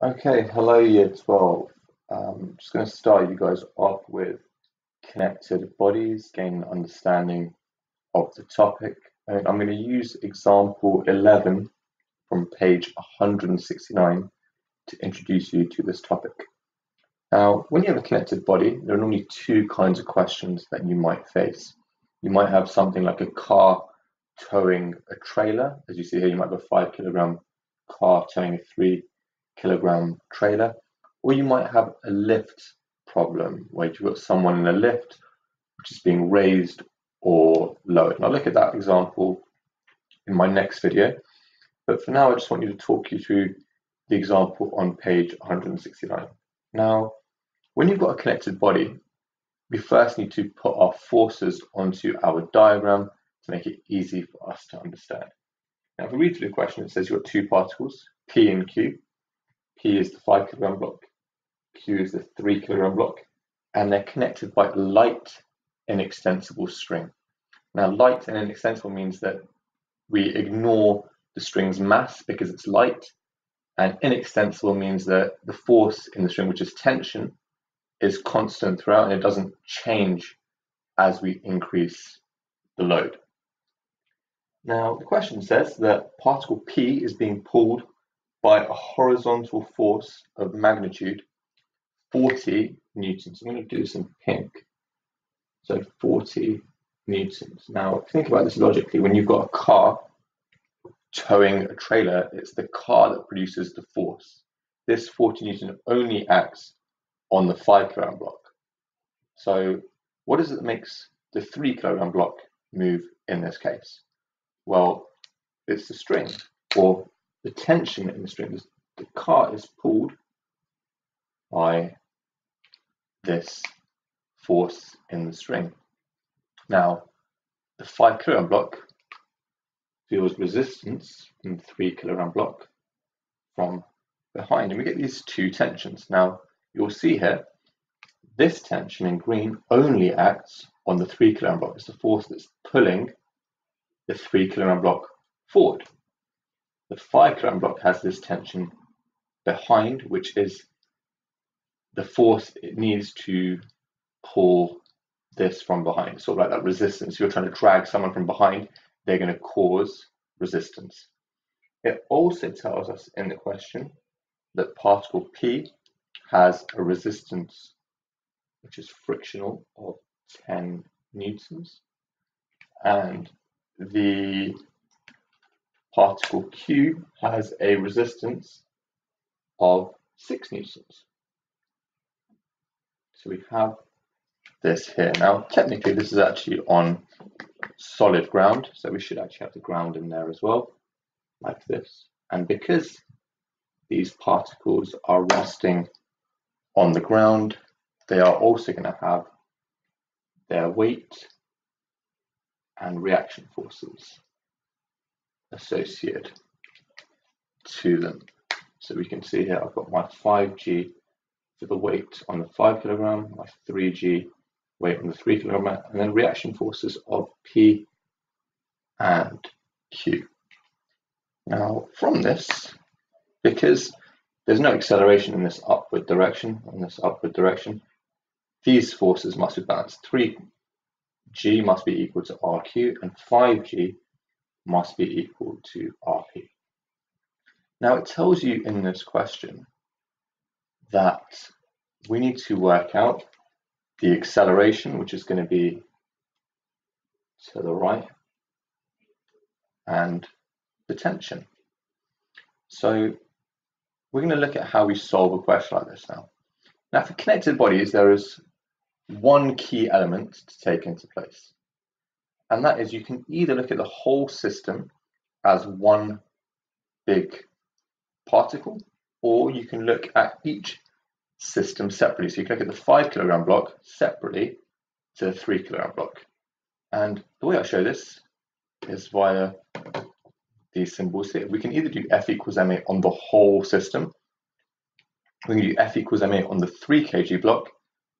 Okay, hello Year 12. Um, I'm just going to start you guys off with connected bodies, gain an understanding of the topic. And I'm going to use example 11 from page 169 to introduce you to this topic. Now, when you have a connected body, there are normally two kinds of questions that you might face. You might have something like a car towing a trailer. As you see here, you might have a five kilogram car towing a three kilogram trailer. Or you might have a lift problem where you've got someone in a lift which is being raised or lowered. And I'll look at that example in my next video. But for now, I just want you to talk you through the example on page 169. Now, when you've got a connected body, we first need to put our forces onto our diagram to make it easy for us to understand. Now, if we read through the question, it says you've got two particles, P and Q. P is the 5 kilogram block, Q is the 3 kilogram block, and they're connected by a light inextensible string. Now, light and inextensible means that we ignore the string's mass because it's light, and inextensible means that the force in the string, which is tension, is constant throughout and it doesn't change as we increase the load. Now, the question says that particle P is being pulled by a horizontal force of magnitude 40 newtons. I'm going to do this in pink. So 40 newtons. Now, think about this logically. When you've got a car towing a trailer, it's the car that produces the force. This 40 newton only acts on the 5 kilogram block. So, what is it that makes the 3 kilogram block move in this case? Well, it's the string, or the tension in the string. The car is pulled by this force in the string. Now, the 5 kilogram block feels resistance in the 3 kilogram block from behind, and we get these two tensions. Now, you'll see here, this tension in green only acts on the 3 kilogram block. It's the force that's pulling the 3 kilogram block forward. The 5 kilogram block has this tension behind, which is the force it needs to pull this from behind. So like that resistance, if you're trying to drag someone from behind, they're going to cause resistance. It also tells us in the question that particle P has a resistance which is frictional of 10 newtons and the particle Q has a resistance of 6 newtons. So we have this here. Now, technically, this is actually on solid ground, so we should actually have the ground in there as well, like this. And because these particles are resting on the ground, they are also going to have their weight and reaction forces associated to them. So we can see here I've got my 5g for the weight on the 5 kilogram, my 3g weight on the 3 kilogram, and then reaction forces of P and Q. Now from this, because there's no acceleration in this upward direction, in this upward direction, these forces must be balanced. 3g must be equal to rq and 5g must be equal to RP. Now it tells you in this question that we need to work out the acceleration, which is going to be to the right, and the tension. So we're going to look at how we solve a question like this now. Now for connected bodies, there is one key element to take into place and that is you can either look at the whole system as one big particle, or you can look at each system separately. So you can look at the five kilogram block separately to the three kilogram block. And the way I show this is via these symbols here. We can either do F equals ma on the whole system, we can do F equals ma on the 3 kg block,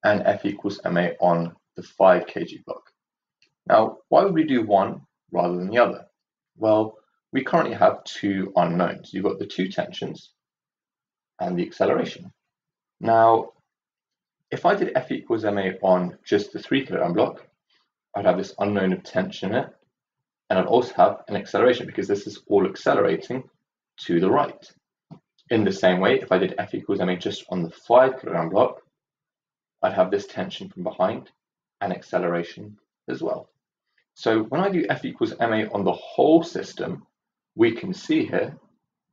and F equals ma on the 5 kg block. Now, why would we do one rather than the other? Well, we currently have two unknowns. You've got the two tensions and the acceleration. Now, if I did F equals ma on just the three kilogram block, I'd have this unknown of tension in it, and I'd also have an acceleration because this is all accelerating to the right. In the same way, if I did F equals ma just on the five kilogram block, I'd have this tension from behind and acceleration as well. So when I do F equals ma on the whole system, we can see here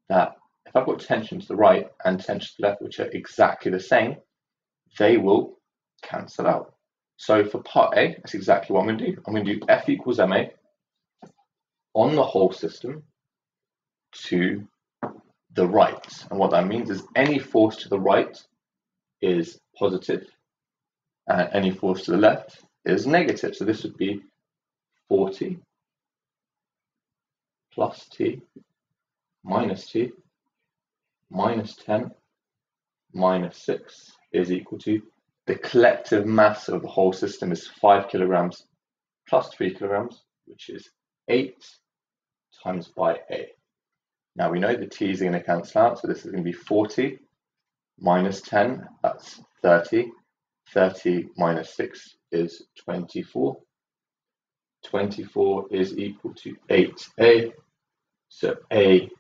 that if I've got tension to the right and tension to the left, which are exactly the same, they will cancel out. So for part A, that's exactly what I'm going to do. I'm going to do F equals ma on the whole system to the right. And what that means is any force to the right is positive and any force to the left is negative. So this would be 40 plus t minus t minus 10 minus 6 is equal to the collective mass of the whole system is 5 kilograms plus 3 kilograms, which is 8 times by A. Now we know the t's are going to cancel out, so this is going to be 40 minus 10, that's 30. 30 minus 6 is 24. 24 is equal to 8a, so A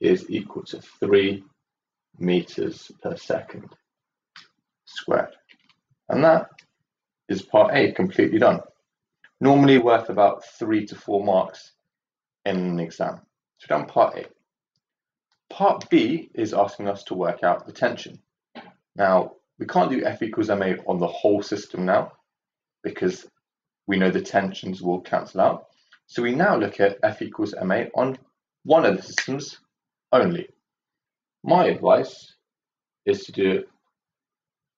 is equal to 3 meters per second squared. And that is part A completely done. Normally worth about three to four marks in an exam. So done part A. Part B is asking us to work out the tension. Now, we can't do F equals ma on the whole system now because we know the tensions will cancel out. So we now look at F equals ma on one of the systems only. My advice is to do it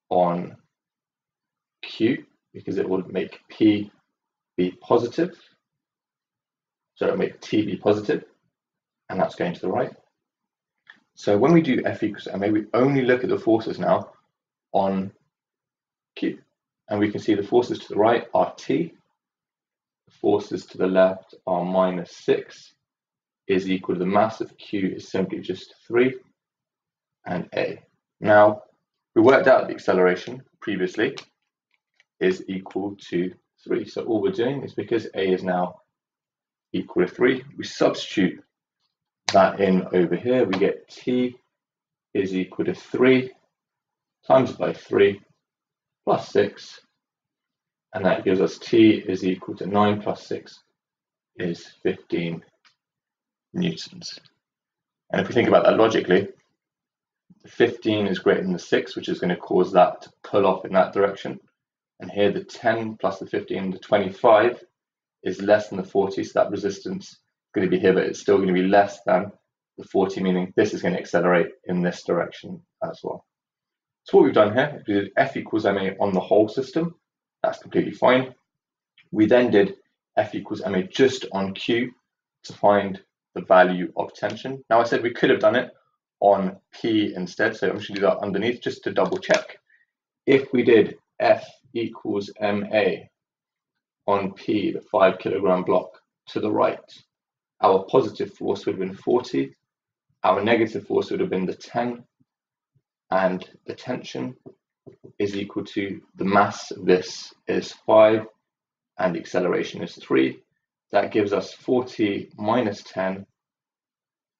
on Q because it will make P be positive. So it'll make T be positive, and that's going to the right. So when we do F equals ma, we only look at the forces now on Q. And we can see the forces to the right are T, the forces to the left are minus 6, is equal to the mass of Q is simply just 3, and A. Now, we worked out the acceleration previously is equal to 3. So all we're doing is because A is now equal to 3, we substitute that in over here. We get T is equal to 3 times by 3 plus 6. And that gives us T is equal to 9 plus 6 is 15 newtons. And if we think about that logically, 15 is greater than the 6, which is going to cause that to pull off in that direction. And here the 10 plus the 15, the 25, is less than the 40, so that resistance is going to be here, but it's still going to be less than the 40, meaning this is going to accelerate in this direction as well. So what we've done here, we did F equals ma on the whole system. That's completely fine. We then did F equals ma just on Q to find the value of tension. Now I said we could have done it on P instead, so I'm just to do that underneath just to double check. If we did F equals ma on P, the 5 kilogram block to the right, our positive force would have been 40, our negative force would have been the 10, and the tension is equal to the mass of this is 5 and acceleration is 3. That gives us 40 minus 10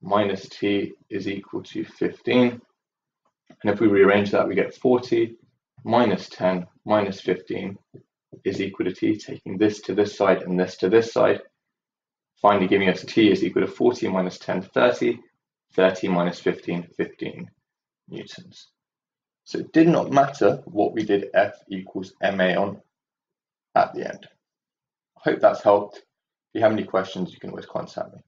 minus t is equal to 15. And if we rearrange that, we get 40 minus 10 minus 15 is equal to t, taking this to this side and this to this side. Finally, giving us t is equal to 40 minus 10, 30, 30 minus 15, 15 newtons. So it did not matter what we did F equals MA on at the end. I hope that's helped. If you have any questions, you can always contact me.